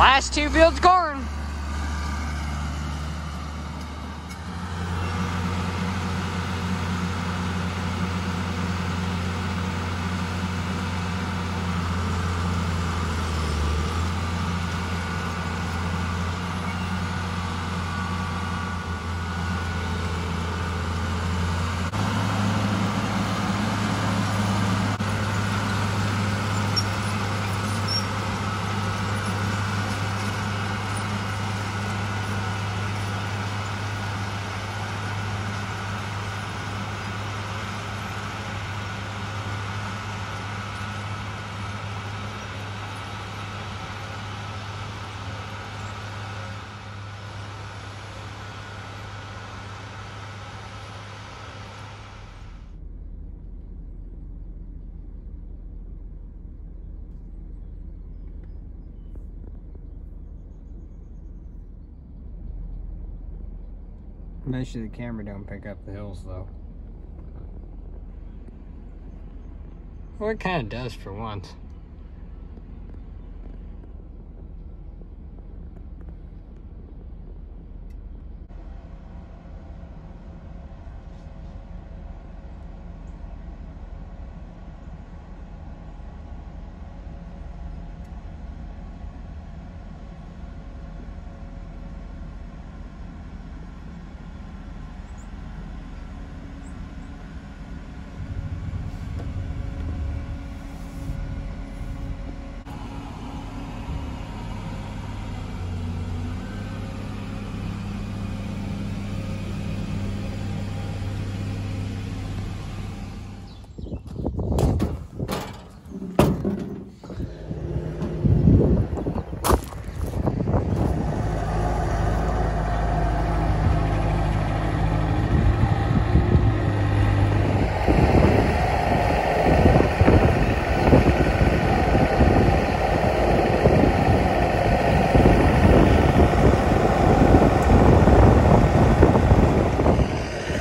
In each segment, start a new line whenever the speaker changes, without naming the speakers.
Last two fields Eventually the camera don't pick up the hills though. Well, it kind of does for once.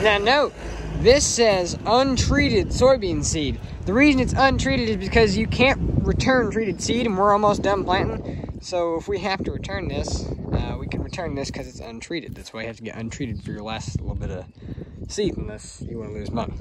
Now note, this says untreated soybean seed. The reason it's untreated is because you can't return treated seed and we're almost done planting. So if we have to return this, uh, we can return this because it's untreated. That's why you have to get untreated for your last little bit of seed unless you want to lose money.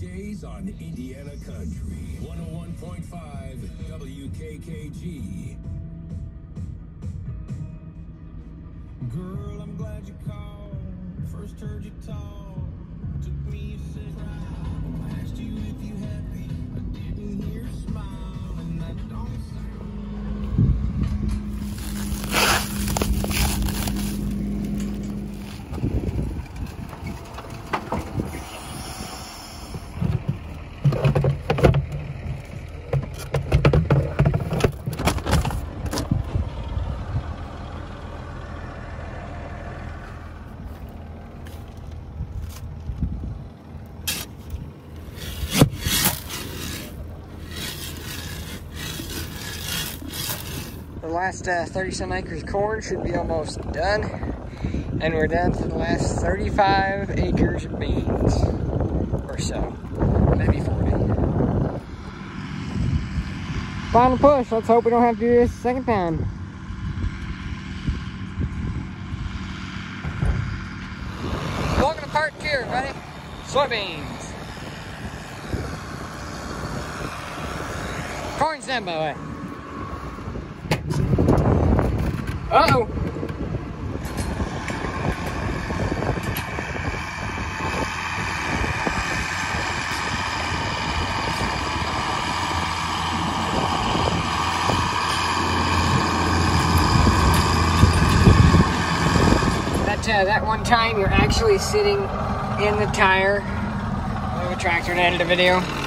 Weekdays on Indiana Country. 101.5 WKKG.
The last uh, 30 some acres of corn should be almost done. And we're down to the last 35 acres of beans or so. Maybe 40. Final push. Let's hope we don't have to do this second time. Welcome to part two, everybody. Soybeans. Corn's done, by the way. Uh-oh. That, uh, that one time you're actually sitting in the tire of a tractor to edit a video.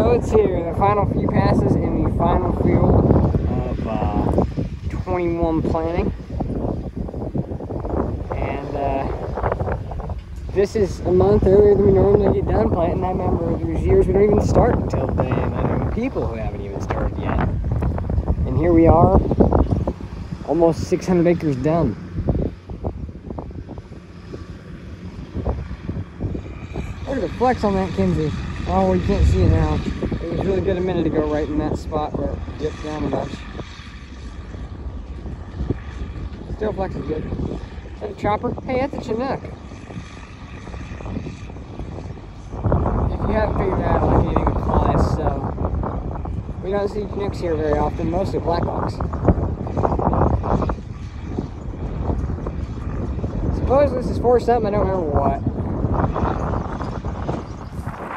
So it's here, the final few passes in the final field of uh, 21 planting. And uh, this is a month earlier than we normally get done planting. I remember there's years we don't even start until then. I know people who haven't even started yet. And here we are, almost 600 acres done. Look at the flex on that Kinze. Oh, you can't see it now. It was really good a minute ago, right in that spot where it dipped down a bunch. Still flex is good. Is that a chopper? Hey, that's a Chinook. If you haven't figured out, can't even fly, so we don't see Chinooks here very often, mostly Blackhawks. Suppose this is for something, I don't remember what.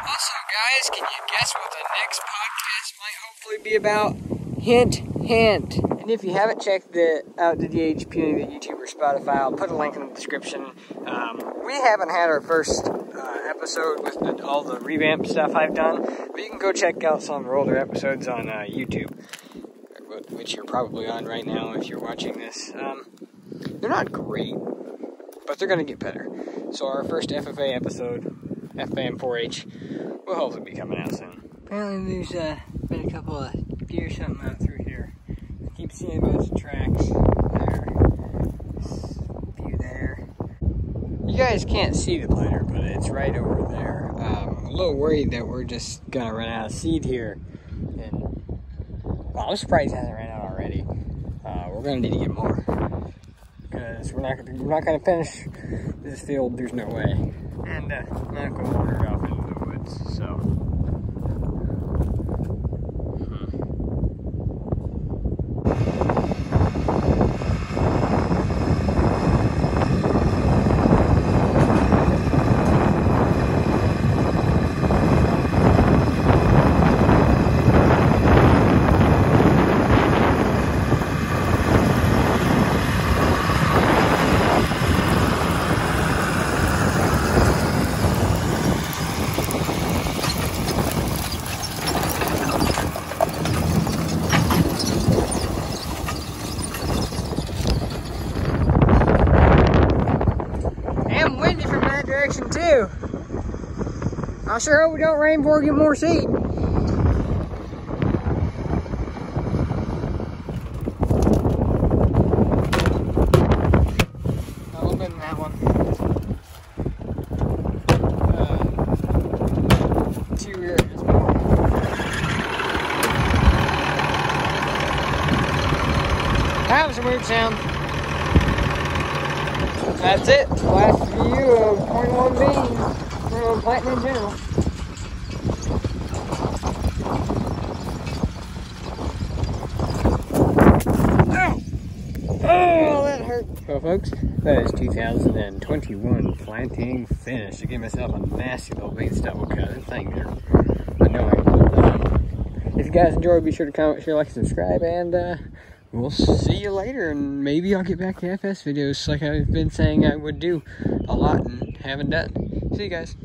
Also, guys, can you guess what the next podcast might hopefully be about? Hint, hint. And if you haven't checked the out the DHP the YouTube or Spotify, I'll put a link in the description. Um, we haven't had our first uh, episode with the, all the revamp stuff I've done, but you can go check out some of our older episodes on uh, YouTube, which you're probably on right now if you're watching this. Um, they're not great, but they're gonna get better. So our first FFA episode, FFA 4H, will hopefully be coming out soon. Apparently there's uh, been a couple of deer something out through here. I keep seeing a bunch of tracks there. There. You guys can't see the planter, but it's right over there. Um, I'm a little worried that we're just gonna run out of seed here. And well, I'm surprised it hasn't ran out already. Uh, we're gonna need to get more because we're not gonna, we're not gonna finish this field. There's no way, and uh, I'm not gonna it off into the woods. So. And windy from that direction too. I sure hope we don't rain before we get more seed. A little bit in that one. Uh. That was a weird sound. That's it. Last view of 21 beans from planting in general. Ow! Oh, that hurt. Well, folks, that is 2021 planting finished. I gave myself a nasty little bait stubble cut. That thing are annoying. Um, if you guys enjoyed, be sure to comment, share, like, and subscribe, and uh, we'll see you later. And maybe I'll get back to FS videos like I've been saying I would do a lot and haven't done. See you guys.